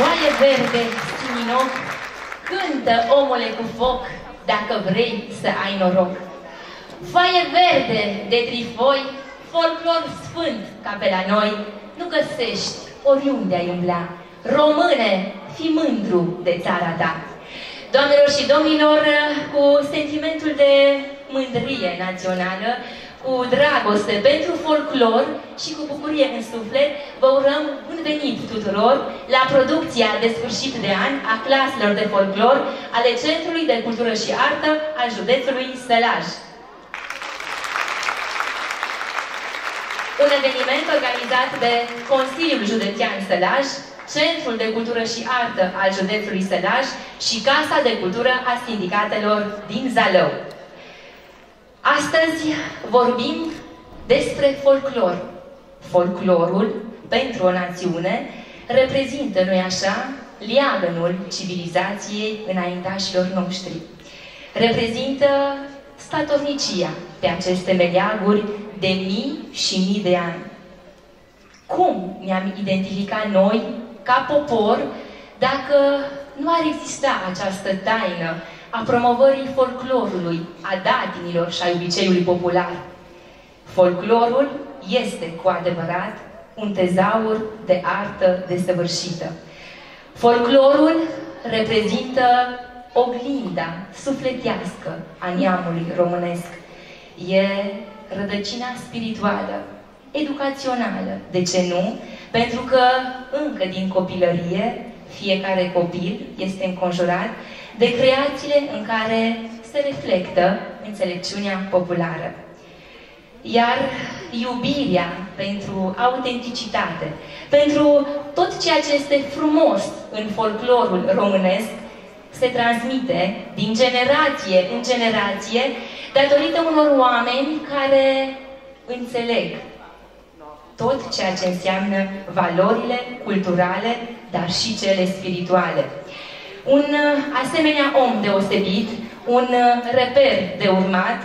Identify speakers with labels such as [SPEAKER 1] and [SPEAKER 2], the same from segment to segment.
[SPEAKER 1] Foaie verde, siminoc, cântă omule cu foc, dacă vrei să ai noroc. Foaie verde de trifoi, folclor sfânt ca pe la noi, nu găsești oriunde ai umbla. Române, fi mândru de țara ta. Doamnelor și domnilor, cu sentimentul de mândrie națională, cu dragoste pentru folclor și cu bucurie în suflet, vă urăm bun venit tuturor la producția de sfârșit de an a claselor de folclor ale Centrului de Cultură și Artă al județului Sălaj. Un eveniment organizat de Consiliul Județean Sălaj, Centrul de Cultură și Artă al județului Sălaj și Casa de Cultură a Sindicatelor din Zalău. Astăzi vorbim despre folclor. Folclorul, pentru o națiune, reprezintă, nu așa, liagănul civilizației înaintașilor noștri. Reprezintă statornicia pe aceste meleaguri de mii și mii de ani. Cum ne-am identificat noi, ca popor, dacă nu ar exista această taină a promovării folclorului, a datinilor și a obiceiului popular. Folclorul este cu adevărat un tezaur de artă desăvârșită. Folclorul reprezintă oglinda sufletească a neamului românesc. E rădăcina spirituală, educațională, de ce nu? Pentru că încă din copilărie fiecare copil este înconjurat de creațiile în care se reflectă înțelepciunea populară. Iar iubirea pentru autenticitate, pentru tot ceea ce este frumos în folclorul românesc, se transmite din generație în generație datorită unor oameni care înțeleg tot ceea ce înseamnă valorile culturale, dar și cele spirituale. Un uh, asemenea om deosebit, un uh, reper de urmat,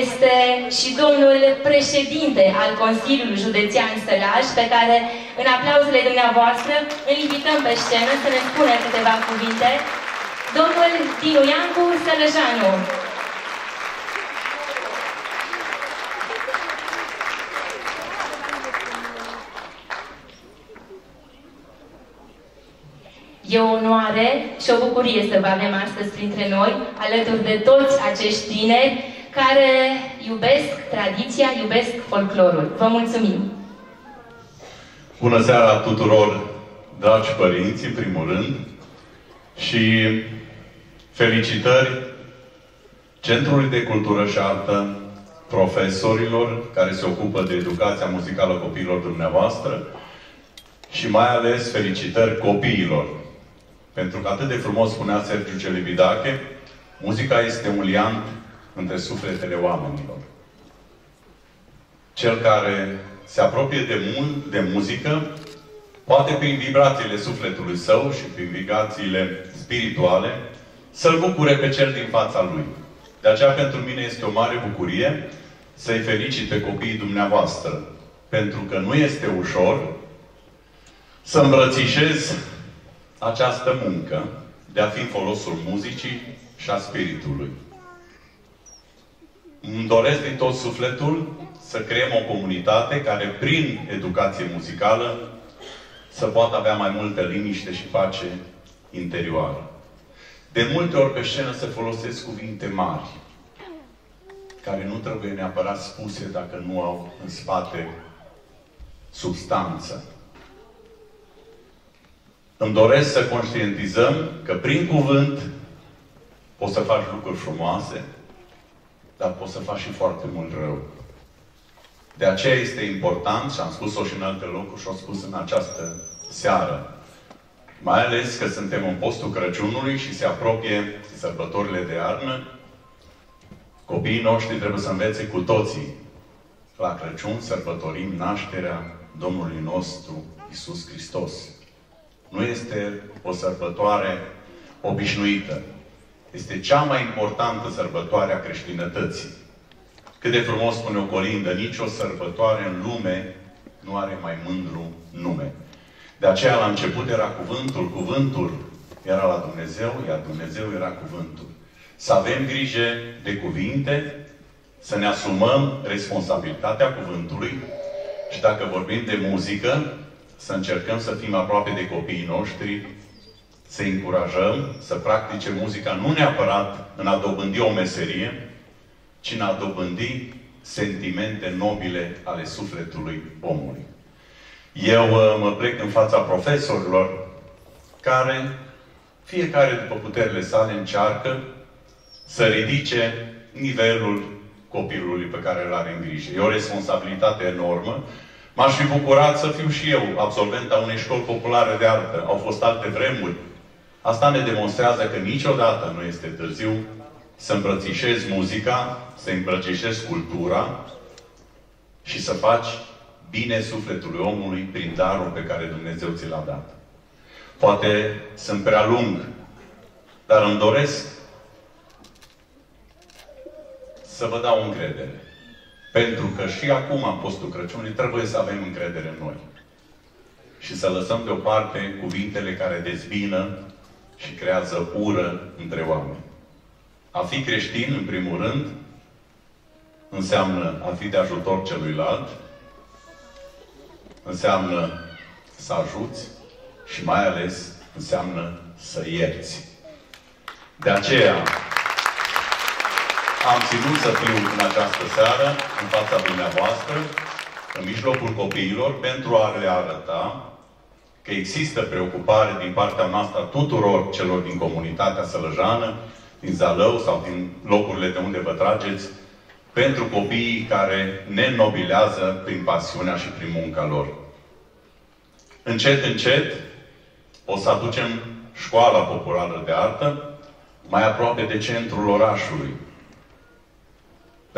[SPEAKER 1] este și domnul președinte al Consiliului Județean Sălaj, pe care, în aplauzele dumneavoastră, îl invităm pe scenă să ne spună câteva cuvinte, domnul Dinu Iancu Sălăjanu. E o onoare și o bucurie să vă avem astăzi printre noi, alături de toți acești tineri care iubesc tradiția, iubesc folclorul. Vă mulțumim!
[SPEAKER 2] Bună seara tuturor, dragi părinți, în primul rând, și felicitări Centrului de Cultură și Artă, profesorilor care se ocupă de educația muzicală copiilor dumneavoastră și mai ales felicitări copiilor pentru că atât de frumos spunea Sergiu Celebidache, muzica este un liant între sufletele oamenilor. Cel care se apropie de, mult de muzică, poate prin vibrațiile sufletului său și prin vibrațiile spirituale, să-l bucure pe cel din fața lui. De aceea, pentru mine este o mare bucurie să-i felicit pe copiii dumneavoastră. Pentru că nu este ușor să îmbrățișez această muncă de a fi în folosul muzicii și a spiritului. Îmi doresc din tot sufletul să creăm o comunitate care, prin educație muzicală, să poată avea mai multă liniște și pace interioară. De multe ori pe scenă se folosesc cuvinte mari, care nu trebuie neapărat spuse dacă nu au în spate substanță. Îmi doresc să conștientizăm că prin cuvânt poți să faci lucruri frumoase, dar poți să faci și foarte mult rău. De aceea este important, și am spus-o și în alte locuri și o spus în această seară, mai ales că suntem în postul Crăciunului și se apropie sărbătorile de iarnă, copiii noștri trebuie să învețe cu toții. La Crăciun sărbătorim nașterea Domnului nostru Isus Hristos. Nu este o sărbătoare obișnuită. Este cea mai importantă sărbătoare a creștinătății. Cât de frumos spune o colindă, nicio sărbătoare în lume nu are mai mândru nume. De aceea, la început era cuvântul, cuvântul era la Dumnezeu, iar Dumnezeu era cuvântul. Să avem grijă de cuvinte, să ne asumăm responsabilitatea cuvântului și dacă vorbim de muzică, să încercăm să fim aproape de copiii noștri, să încurajăm să practice muzica nu neapărat în a dobândi o meserie, ci în a dobândi sentimente nobile ale sufletului omului. Eu uh, mă plec în fața profesorilor care, fiecare după puterile sale, încearcă să ridice nivelul copilului pe care îl are în grijă. E o responsabilitate enormă. M-aș fi bucurat să fiu și eu absolvent a unei școli populare de artă. Au fost alte vremuri. Asta ne demonstrează că niciodată nu este târziu să îmbrățișezi muzica, să îmbrățișezi cultura și să faci bine sufletului omului prin darul pe care Dumnezeu ți l-a dat. Poate sunt prea lung, dar îmi doresc să vă dau încredere. Pentru că și acum, în postul Crăciunului, trebuie să avem încredere în noi. Și să lăsăm deoparte cuvintele care dezbină și creează ură între oameni. A fi creștin, în primul rând, înseamnă a fi de ajutor celuilalt, înseamnă să ajuți și mai ales înseamnă să ierți. De aceea am ținut să fiu în această seară, în fața dumneavoastră, în mijlocul copiilor, pentru a le arăta că există preocupare din partea noastră a tuturor celor din comunitatea sălăjană, din Zalău sau din locurile de unde vă trageți, pentru copiii care ne nobilează prin pasiunea și prin munca lor. Încet, încet, o să aducem școala populară de artă mai aproape de centrul orașului.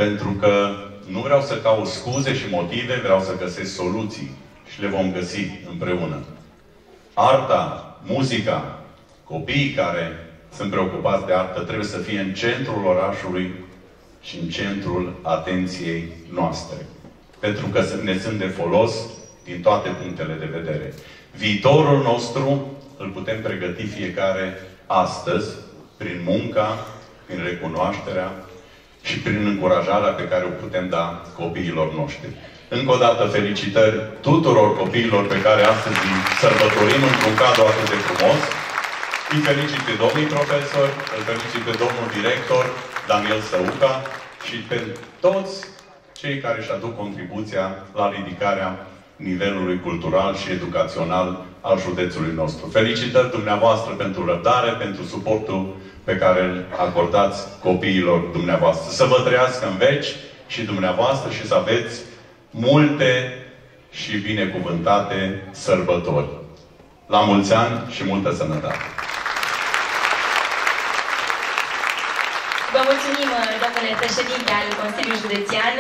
[SPEAKER 2] Pentru că nu vreau să caut scuze și motive, vreau să găsesc soluții și le vom găsi împreună. Arta, muzica, copiii care sunt preocupați de artă trebuie să fie în centrul orașului și în centrul atenției noastre. Pentru că ne sunt de folos din toate punctele de vedere. Viitorul nostru îl putem pregăti fiecare astăzi, prin munca, prin recunoașterea și prin încurajarea pe care o putem da copiilor noștri. Încă o dată felicitări tuturor copiilor pe care astăzi îi sărbătorim într-un cadru atât de frumos. Îi felicit pe domnii profesori, îl felicit pe domnul director, Daniel Săuca și pe toți cei care își aduc contribuția la ridicarea nivelului cultural și educațional al județului nostru. Felicitări dumneavoastră pentru răbdare, pentru suportul pe care îl acordați copiilor dumneavoastră. Să vă trăiască în veci și dumneavoastră și să aveți multe și binecuvântate sărbători. La mulți ani și multă sănătate!
[SPEAKER 1] Vă mulțumim, domnule președinte al Consiliului Județean.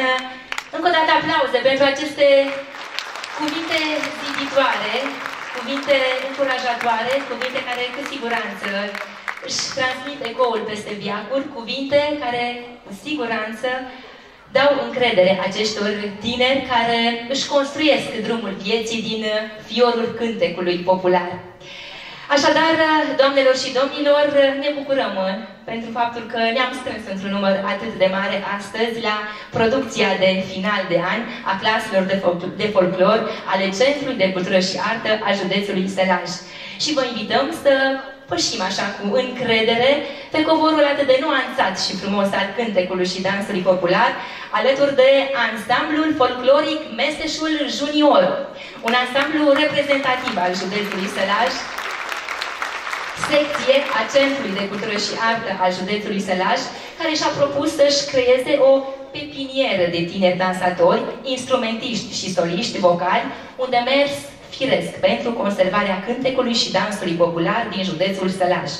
[SPEAKER 1] Încă o dată aplauze pentru aceste cuvinte ziditoare, cuvinte încurajatoare, cuvinte care cu siguranță își transmit ecoul peste viacuri, cuvinte care cu siguranță dau încredere acestor tineri care își construiesc drumul vieții din fiorul cântecului popular. Așadar, doamnelor și domnilor, ne bucurăm pentru faptul că ne-am strâns într-un număr atât de mare astăzi la producția de final de an a claselor de, fol de folclor ale Centrului de Cultură și Artă a județului Sălaj. Și vă invităm să pășim așa cu încredere pe covorul atât de nuanțat și frumos al cântecului și dansului popular, alături de ansamblul folcloric Meseșul Junior, un ansamblu reprezentativ al județului Sălaj, secție a Centrului de Cultură și Artă al județului Sălaj, care și-a propus să-și creeze o pepinieră de tineri dansatori, instrumentiști și soliști vocali, unde mers firesc pentru conservarea cântecului și dansului popular din județul Sălaj.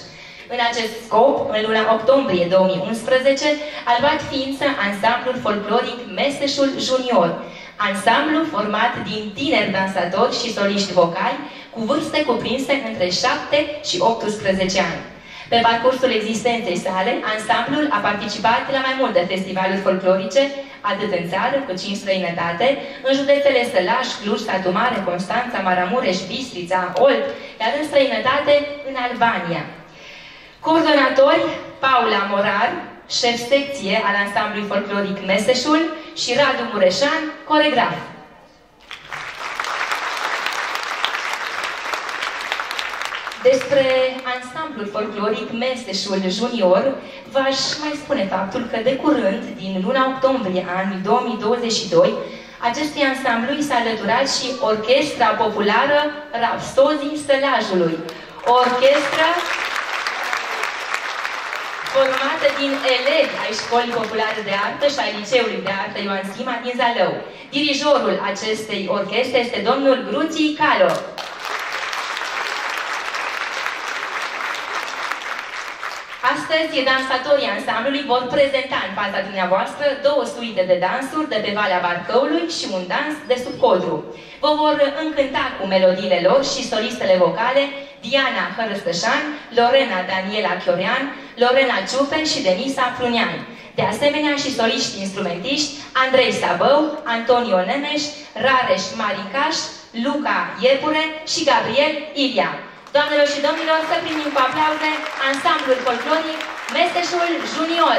[SPEAKER 1] În acest scop, în luna octombrie 2011, a luat ființă ansamblul folcloric Meseșul Junior, ansamblu format din tineri dansatori și soliști vocali, cu vârste cuprinse între 7 și 18 ani. Pe parcursul existenței sale, ansamblul a participat la mai multe festivaluri folclorice, atât în țară, cât și în străinătate, în județele Sălaș, Cluj, Satu Mare, Constanța, Maramureș, Bistrița, Olt, iar în străinătate, în Albania. Coordonatori, Paula Morar, șef secție al ansamblului folcloric Meseșul și Radu Mureșan, coregraf. Despre ansamblul folcloric Meseșul Junior, v-aș mai spune faptul că de curând, din luna octombrie a anului 2022, acestui ansamblu i s-a alăturat și Orchestra Populară Rapsozii Sălajului. O orchestră formată din elevi ai Școlii Populare de Artă și ai Liceului de Artă Ioan Sima din Zalău. Dirijorul acestei orchestre este domnul Gruții Calo. Astăzi, dansatorii ansamblului vor prezenta în fața dumneavoastră două suite de dansuri de pe Valea Barcăului și un dans de sub codru. Vă vor încânta cu melodiile lor și solistele vocale Diana Hărăstășan, Lorena Daniela Chiorean, Lorena Ciupen și Denisa Frunian. De asemenea și soliști instrumentiști Andrei Sabău, Antonio Nemeș, Rareș Marincaș, Luca Iepure și Gabriel Ilia. Doamnelor și domnilor, să primim cu aplauze ansamblul folcloric Mesteșul Junior.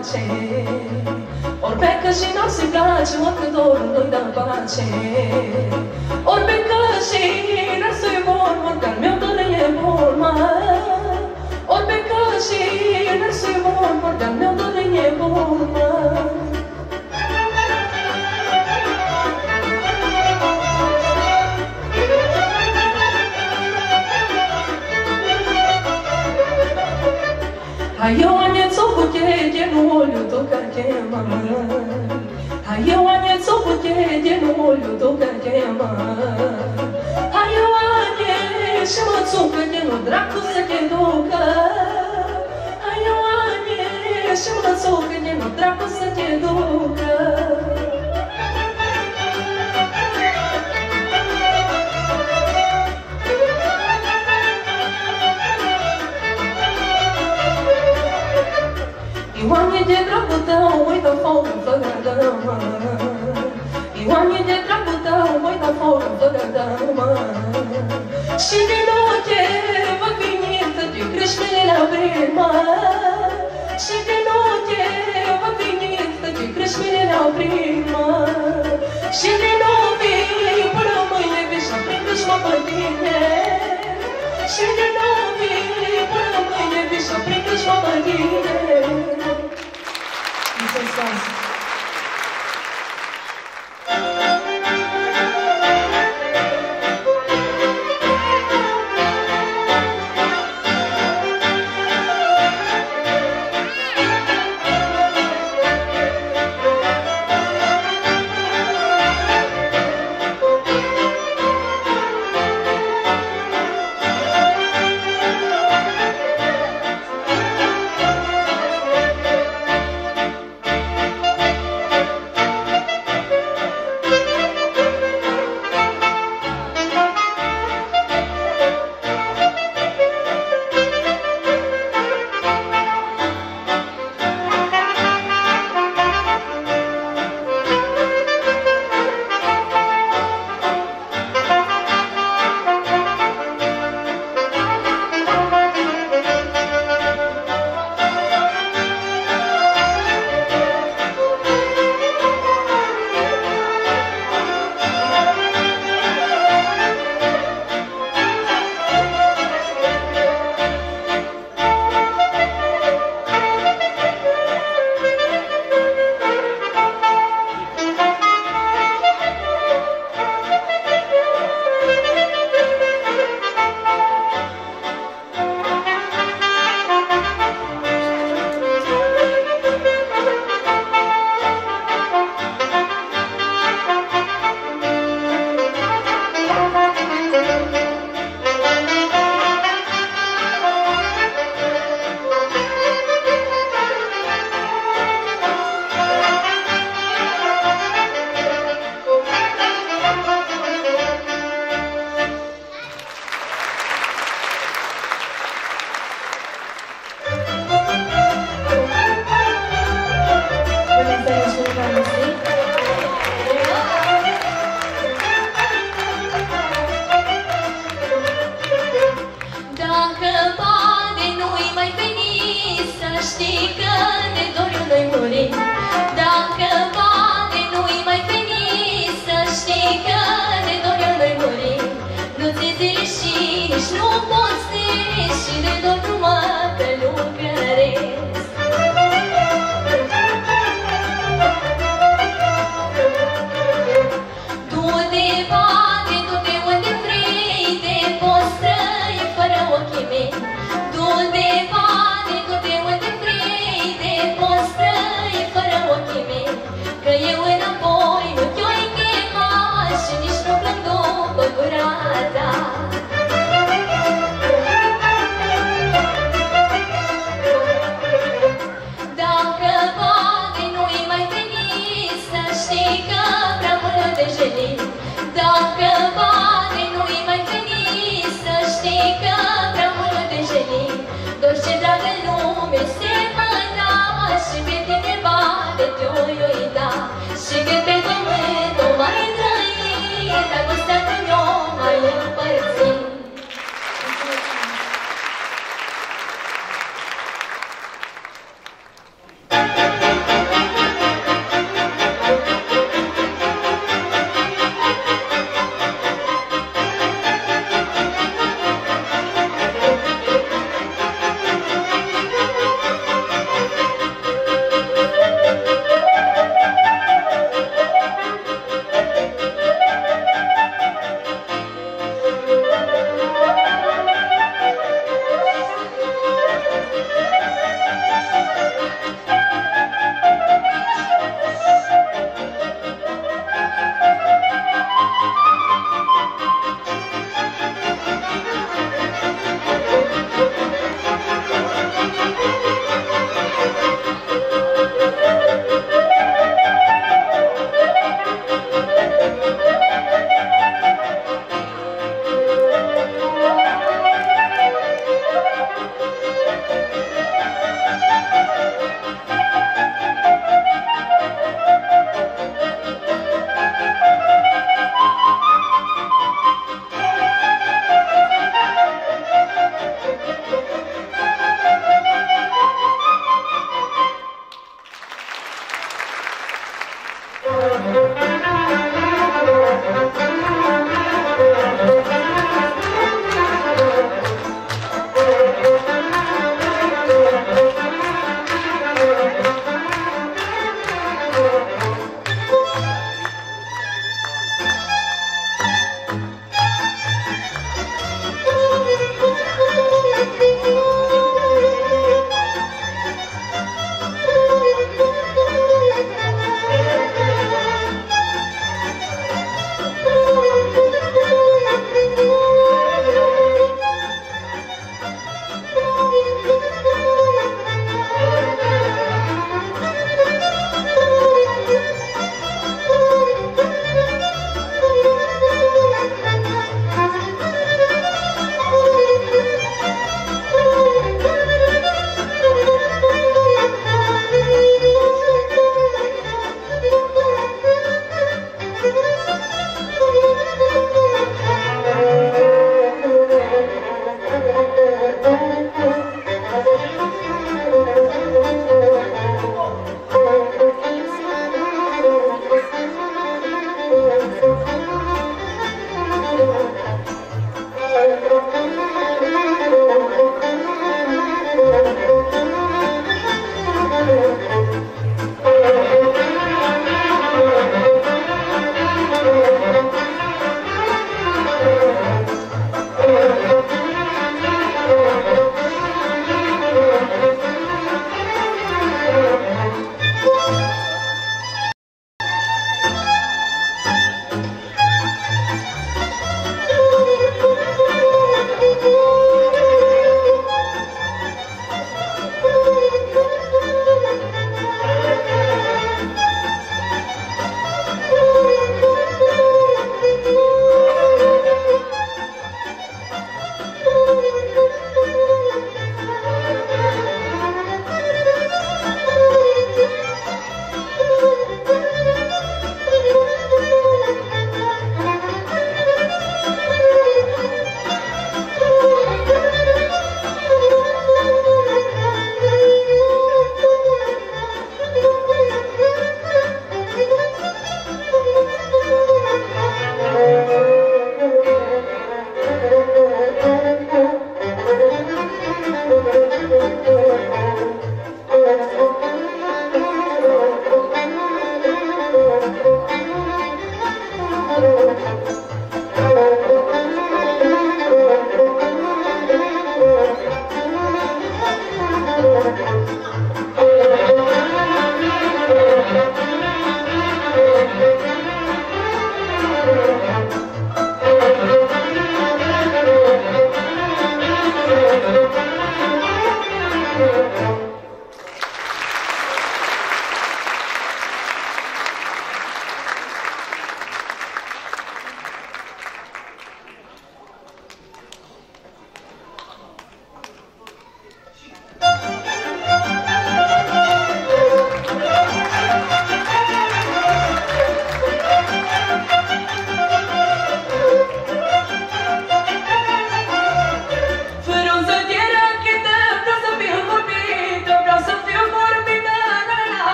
[SPEAKER 3] Pace Ori plecă și nu se place, o că dorul nu-i dă pace. Ori plecă și răsui bun, mă, că meu dor e bun, mă. Ori plecă și răsui bun, mă, că meu dor e bun, mă Hai eu anețo cu cheie, nu olho tu ca chema Hai eu ane și mă țucă de nu dracu să te ducă. Hai eu ane și mă țucă de nu dracu să te ducă. Ioanie de dragul tău, uită focul fără dămă Ioanie de dragul tău, uită focul fără dămă Și din oche văd vinită de creștele la primă Și din oche văd vinită de creștele la primă Și din ochi până mâine vii și aprindu-și-mă pe tine. Și din ochi până mâine vii și aprindu-și-mă pe tine. Mulțumesc!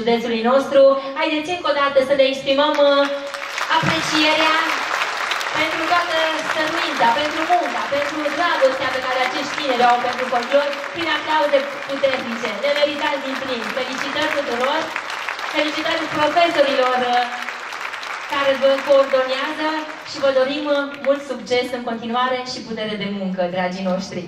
[SPEAKER 1] Județului nostru. Haideți încă o dată să le exprimăm uh, aprecierea pentru toată stăruința, pentru munca, pentru dragostea pe care acești tineri au pentru folclor, prin aplauze puternice. Le meritați din plin. Felicitări tuturor! Felicitări profesorilor uh, care vă coordonează și vă dorim uh, mult succes în continuare și putere de muncă, dragii noștri!